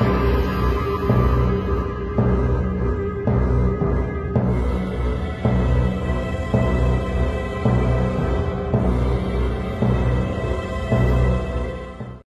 了。